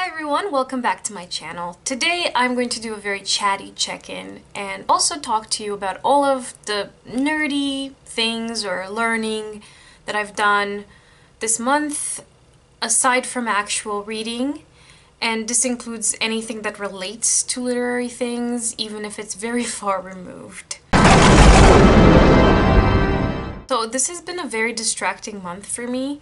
Hi everyone, welcome back to my channel. Today I'm going to do a very chatty check-in and also talk to you about all of the nerdy things or learning that I've done this month aside from actual reading and this includes anything that relates to literary things even if it's very far removed. So this has been a very distracting month for me.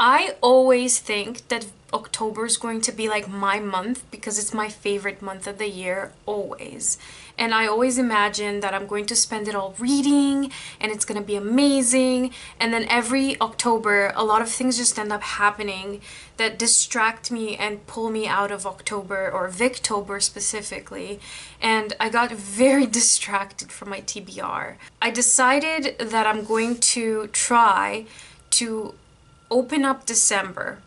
I always think that October is going to be like my month because it's my favorite month of the year always. And I always imagine that I'm going to spend it all reading and it's going to be amazing. And then every October a lot of things just end up happening that distract me and pull me out of October or Victober specifically. And I got very distracted from my TBR. I decided that I'm going to try to open up December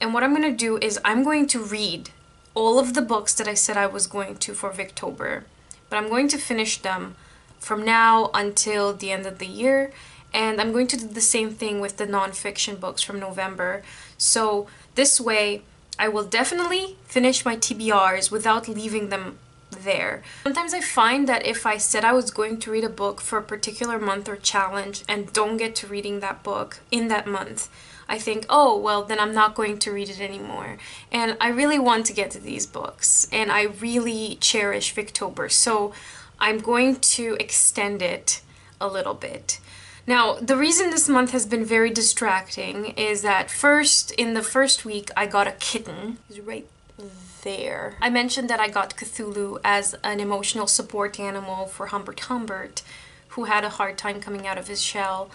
and what I'm going to do is I'm going to read all of the books that I said I was going to for Victober. But I'm going to finish them from now until the end of the year. And I'm going to do the same thing with the nonfiction books from November. So this way, I will definitely finish my TBRs without leaving them there. Sometimes I find that if I said I was going to read a book for a particular month or challenge and don't get to reading that book in that month, I think, oh, well, then I'm not going to read it anymore. And I really want to get to these books, and I really cherish Victober, so I'm going to extend it a little bit. Now, the reason this month has been very distracting is that first, in the first week, I got a kitten. He's right there. I mentioned that I got Cthulhu as an emotional support animal for Humbert Humbert, who had a hard time coming out of his shell,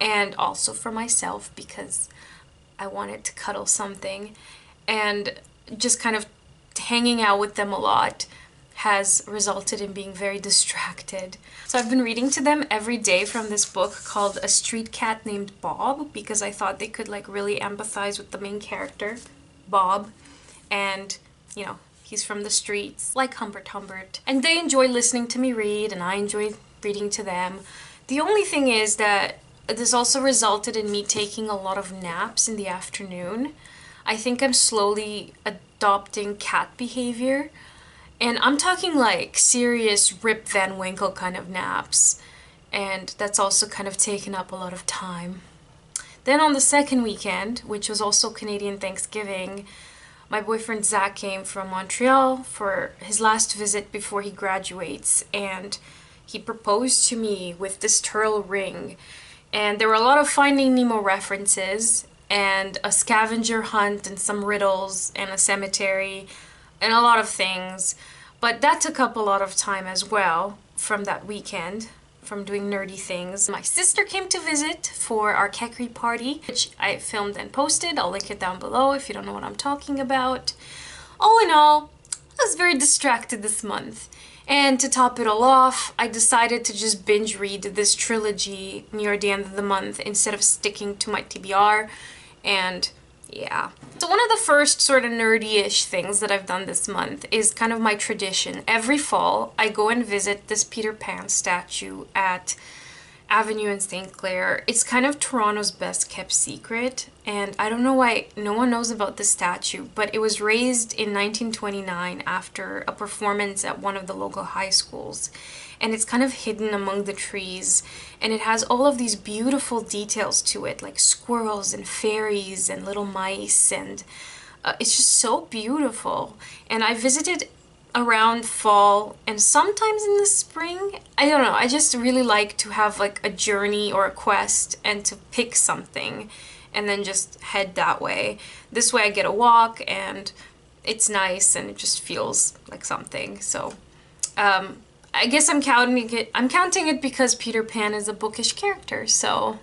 and also for myself because I wanted to cuddle something and just kind of hanging out with them a lot has resulted in being very distracted. So I've been reading to them every day from this book called A Street Cat Named Bob because I thought they could like really empathize with the main character, Bob, and you know, he's from the streets like Humbert Humbert. And they enjoy listening to me read and I enjoy reading to them. The only thing is that this also resulted in me taking a lot of naps in the afternoon. I think I'm slowly adopting cat behavior. And I'm talking like serious Rip Van Winkle kind of naps. And that's also kind of taken up a lot of time. Then on the second weekend, which was also Canadian Thanksgiving, my boyfriend Zach came from Montreal for his last visit before he graduates. And he proposed to me with this turtle ring and there were a lot of Finding Nemo references and a scavenger hunt and some riddles and a cemetery and a lot of things. But that took up a lot of time as well from that weekend from doing nerdy things. My sister came to visit for our Kekri party, which I filmed and posted. I'll link it down below if you don't know what I'm talking about. All in all, I was very distracted this month. And to top it all off, I decided to just binge read this trilogy near the end of the month instead of sticking to my TBR. And yeah. So one of the first sort of nerdy-ish things that I've done this month is kind of my tradition. Every fall, I go and visit this Peter Pan statue at Avenue in St. Clair. It's kind of Toronto's best kept secret and I don't know why no one knows about the statue, but it was raised in 1929 after a performance at one of the local high schools. And it's kind of hidden among the trees and it has all of these beautiful details to it like squirrels and fairies and little mice and uh, it's just so beautiful. And I visited around fall and sometimes in the spring. I don't know, I just really like to have like a journey or a quest and to pick something and then just head that way. This way I get a walk and it's nice and it just feels like something. So um, I guess I'm counting it. I'm counting it because Peter Pan is a bookish character, so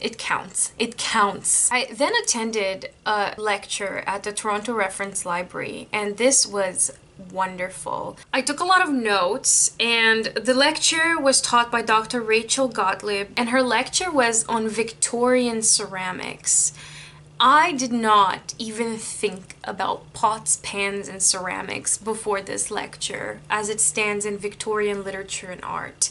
it counts. It counts. I then attended a lecture at the Toronto Reference Library, and this was wonderful. I took a lot of notes and the lecture was taught by Dr. Rachel Gotlieb and her lecture was on Victorian ceramics. I did not even think about pots, pans, and ceramics before this lecture as it stands in Victorian literature and art.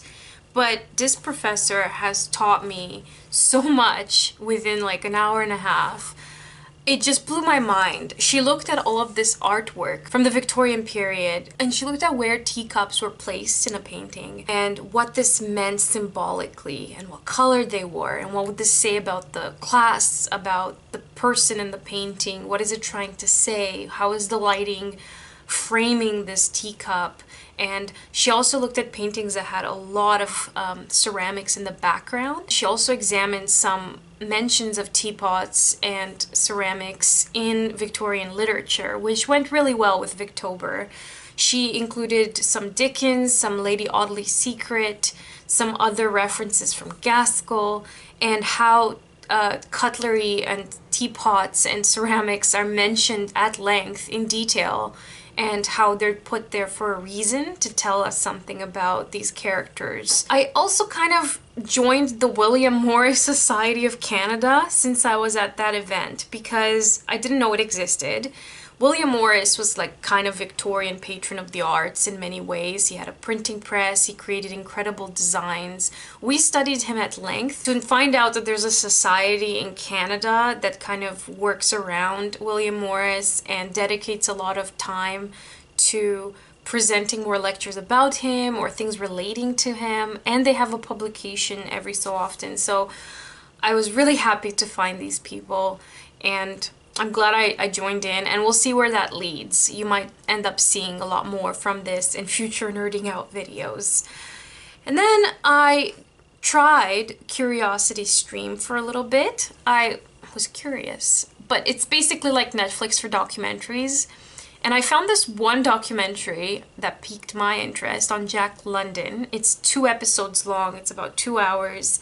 But this professor has taught me so much within like an hour and a half it just blew my mind. She looked at all of this artwork from the Victorian period and she looked at where teacups were placed in a painting and what this meant symbolically and what color they were and what would this say about the class, about the person in the painting, what is it trying to say, how is the lighting framing this teacup. And she also looked at paintings that had a lot of um, ceramics in the background. She also examined some mentions of teapots and ceramics in Victorian literature, which went really well with Victober. She included some Dickens, some Lady Audley's Secret, some other references from Gaskell, and how uh, cutlery and teapots and ceramics are mentioned at length in detail and how they're put there for a reason to tell us something about these characters. I also kind of joined the William Morris Society of Canada since I was at that event because I didn't know it existed. William Morris was like kind of Victorian patron of the arts in many ways. He had a printing press, he created incredible designs. We studied him at length to find out that there's a society in Canada that kind of works around William Morris and dedicates a lot of time to presenting more lectures about him or things relating to him and they have a publication every so often. So I was really happy to find these people and I'm glad I, I joined in and we'll see where that leads. You might end up seeing a lot more from this in future nerding out videos. And then I tried Curiosity Stream for a little bit. I was curious, but it's basically like Netflix for documentaries. And I found this one documentary that piqued my interest on Jack London. It's two episodes long, it's about two hours.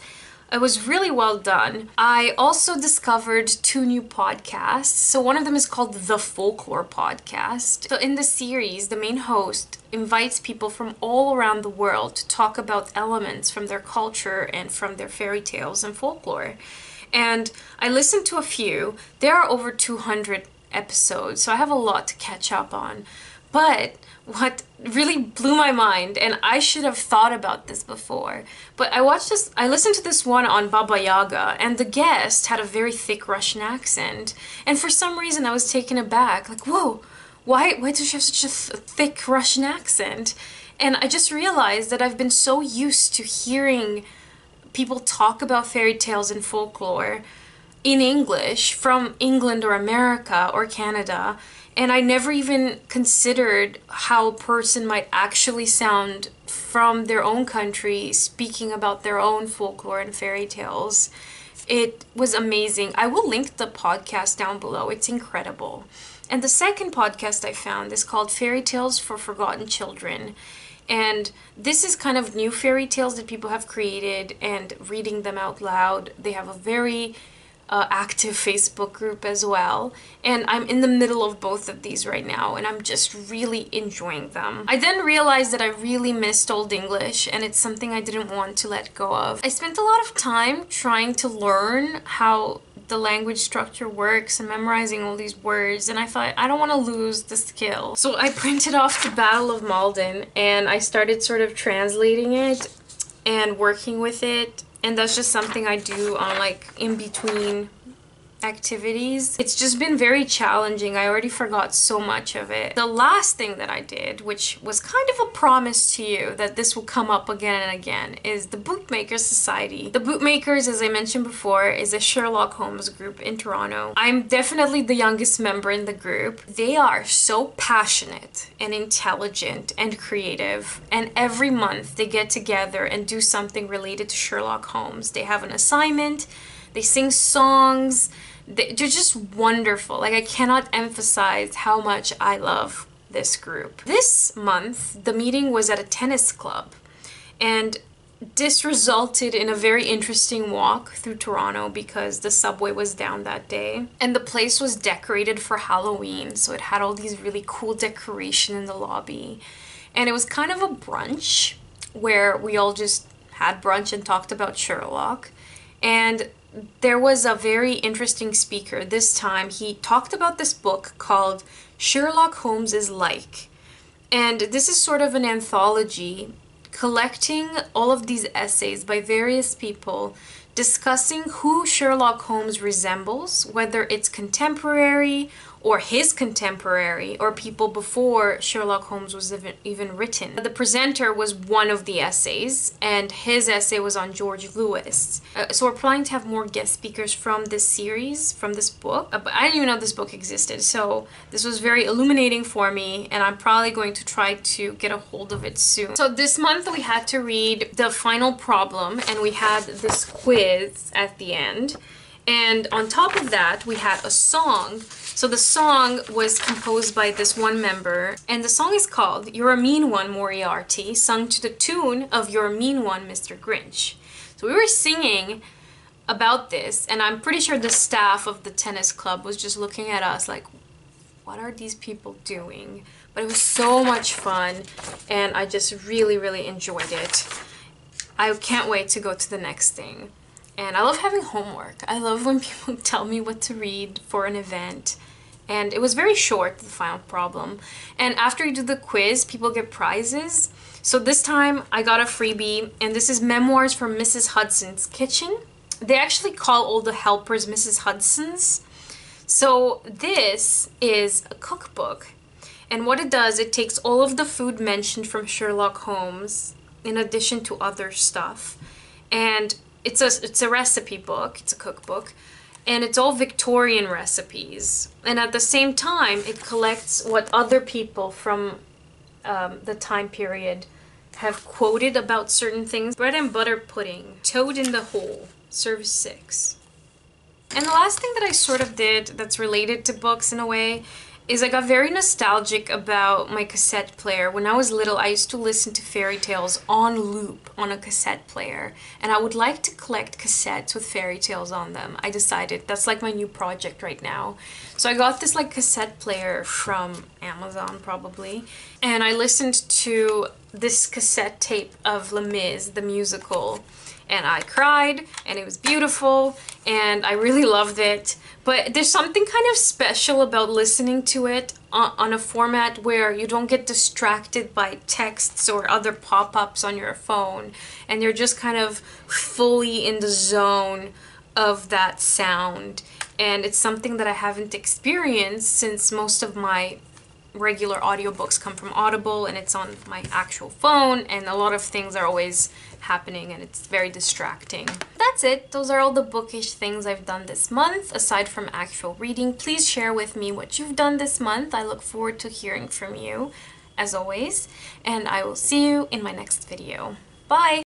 It was really well done. I also discovered two new podcasts. So one of them is called The Folklore Podcast. So in the series, the main host invites people from all around the world to talk about elements from their culture and from their fairy tales and folklore. And I listened to a few. There are over 200 episodes, so I have a lot to catch up on. But what really blew my mind, and I should have thought about this before, but I watched this, I listened to this one on Baba Yaga, and the guest had a very thick Russian accent. And for some reason, I was taken aback like, whoa, why, why does she have such a th- thick Russian accent? And I just realized that I've been so used to hearing people talk about fairy tales and folklore in English from England or America or Canada and I never even considered how a person might actually sound from their own country speaking about their own folklore and fairy tales. It was amazing. I will link the podcast down below, it's incredible. And the second podcast I found is called Fairy Tales for Forgotten Children. And this is kind of new fairy tales that people have created and reading them out loud. They have a very uh, active Facebook group as well. And I'm in the middle of both of these right now, and I'm just really enjoying them. I then realized that I really missed Old English, and it's something I didn't want to let go of. I spent a lot of time trying to learn how the language structure works and memorizing all these words and I thought I don't want to lose the skill. So I printed off the Battle of Maldon and I started sort of translating it and working with it and that's just something I do on like in between activities. It's just been very challenging. I already forgot so much of it. The last thing that I did, which was kind of a promise to you that this will come up again and again, is the Bootmakers Society. The Bootmakers, as I mentioned before, is a Sherlock Holmes group in Toronto. I'm definitely the youngest member in the group. They are so passionate and intelligent and creative, and every month they get together and do something related to Sherlock Holmes. They have an assignment, they sing songs, they're just wonderful. Like, I cannot emphasize how much I love this group. This month, the meeting was at a tennis club, and this resulted in a very interesting walk through Toronto because the subway was down that day. And the place was decorated for Halloween, so it had all these really cool decoration in the lobby. And it was kind of a brunch where we all just had brunch and talked about Sherlock. And there was a very interesting speaker this time. He talked about this book called Sherlock Holmes is Like. And this is sort of an anthology collecting all of these essays by various people discussing who Sherlock Holmes resembles, whether it's contemporary or his contemporary or people before Sherlock Holmes was even, even written. The presenter was one of the essays, and his essay was on George Lewis. Uh, so we're planning to have more guest speakers from this series, from this book. Uh, but I didn't even know this book existed, so this was very illuminating for me, and I'm probably going to try to get a hold of it soon. So this month we had to read The Final Problem, and we had this quiz at the end. And on top of that, we had a song. So the song was composed by this one member, and the song is called You're a Mean One, Moriarty, sung to the tune of You're a Mean One, Mr. Grinch. So we were singing about this, and I'm pretty sure the staff of the tennis club was just looking at us like, what are these people doing? But it was so much fun, and I just really, really enjoyed it. I can't wait to go to the next thing. And I love having homework. I love when people tell me what to read for an event. And it was very short, the final problem. And after you do the quiz, people get prizes. So this time I got a freebie, and this is Memoirs from Mrs. Hudson's Kitchen. They actually call all the helpers Mrs. Hudson's. So this is a cookbook. And what it does, it takes all of the food mentioned from Sherlock Holmes in addition to other stuff. And it's a it's a recipe book. It's a cookbook, and it's all Victorian recipes. And at the same time, it collects what other people from um, the time period have quoted about certain things. Bread and butter pudding, toad in the hole, serve six. And the last thing that I sort of did that's related to books in a way is I got very nostalgic about my cassette player. When I was little, I used to listen to fairy tales on loop on a cassette player, and I would like to collect cassettes with fairy tales on them. I decided that's like my new project right now. So I got this like cassette player from Amazon probably, and I listened to this cassette tape of Les Mis, the musical and I cried and it was beautiful and I really loved it. But there's something kind of special about listening to it on, a format where you don't get distracted by texts or other pop ups on your phone and you're just kind of fully in the zone of that sound. And it's something that I haven't experienced since most of my regular audiobooks come from Audible and it's on my actual phone and a lot of things are always happening and it's very distracting. That's it. Those are all the bookish things I've done this month aside from actual reading. Please share with me what you've done this month. I look forward to hearing from you as always and I will see you in my next video. Bye!